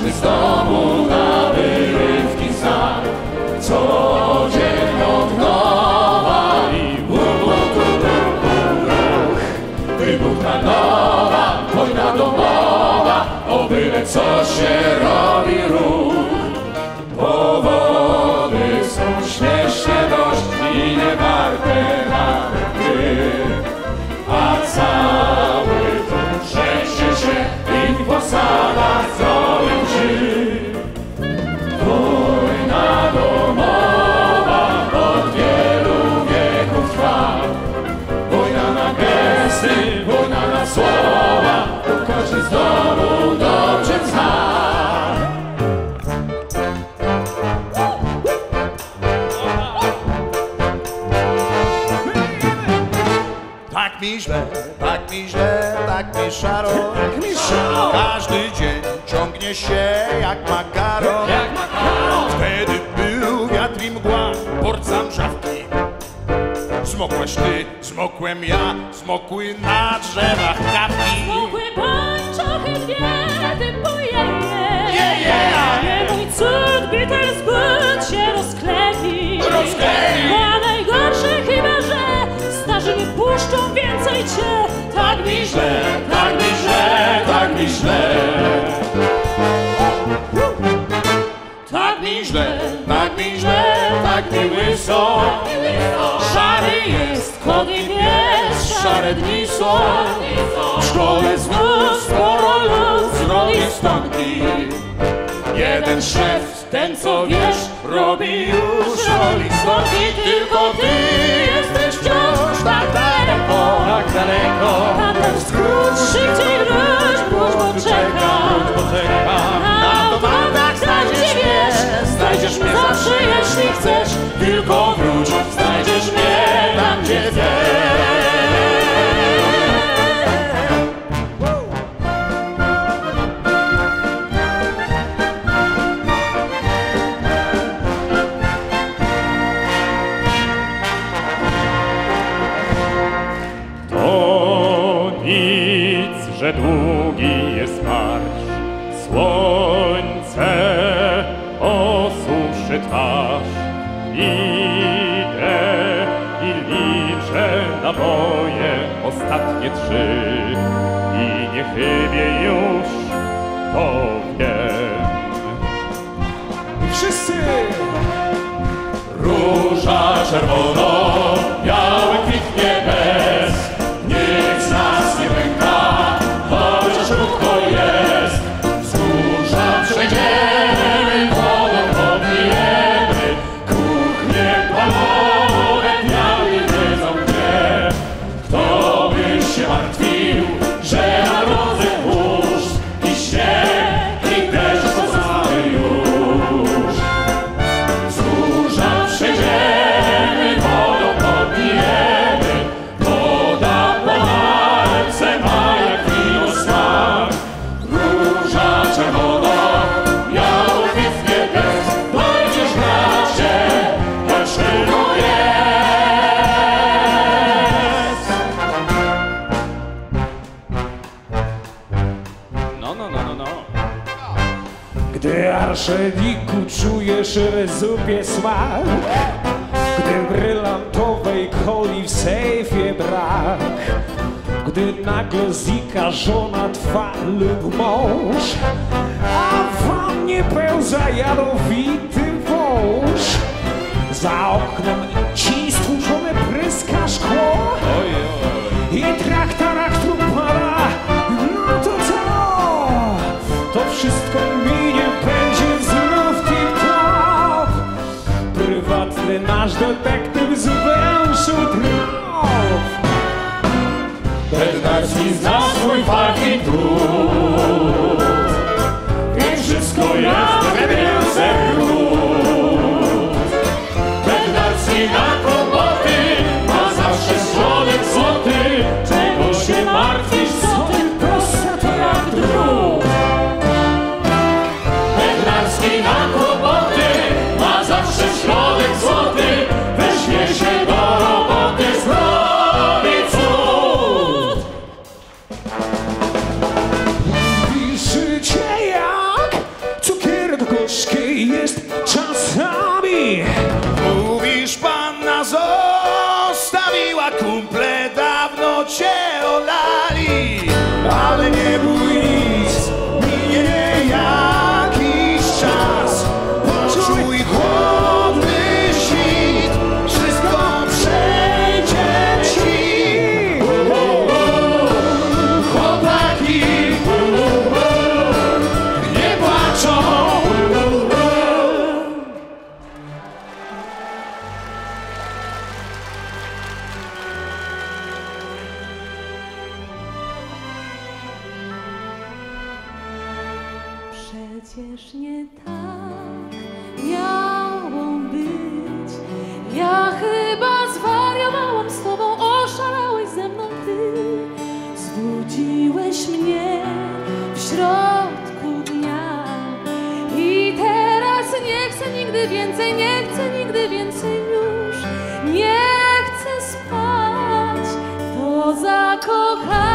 każdy z domu na wyrywki zna, co dzień od nowa i ruch. Wybuchna nowa, wojna domowa, o byle co się robi szaro. Tak mi szaro. Każdy dzień ciągnie się jak makaron. Jak makaron. Wtedy był wiatr i mgła, porca mrzawki. Zmokłeś ty, zmokłem ja, zmokły na drzewach kawki. Smukły pończochy, kwiaty pojeje. Je, je. Nie mój cud, biter zbyt się rozklepi. Rozklepi. A najgorsze chyba, że starzy nie puszczą więcej cię. Tak mi źle, tak łyso. Szary jest, Chodnik jest, szare dni są. W szkole znów sporo luz robi stonki. Jeden szef, ten co wiesz, robi już roli stonki. Tylko ty jesteś wciąż tak daleko, tak daleko. Tata skrót, szybciej wróć, bądź poczeka. Poczeka. Na automatach znajdziesz mnie, Znajdziesz mnie zawsze, jeśli chcesz że długi jest marsz, słońce osuszy twarz. Idę ostatnie trzy i nie chybię już, to wiem. Wszyscy! Róża czerwono, biały Gdy arszeniku czujesz zupie smak. Gdy brylantowej coli w sejfie brak. Gdy nagle znika żona twa lub mąż. A w wannie pełza jadowity wąż. Za oknem far Przecież nie tak miało być. Ja chyba zwariowałam z tobą, oszalałeś ze mną ty. Zbudziłeś mnie w środku dnia. I teraz nie chcę nigdy więcej, nie chcę nigdy więcej już. Nie chcę spać, to zakochanie.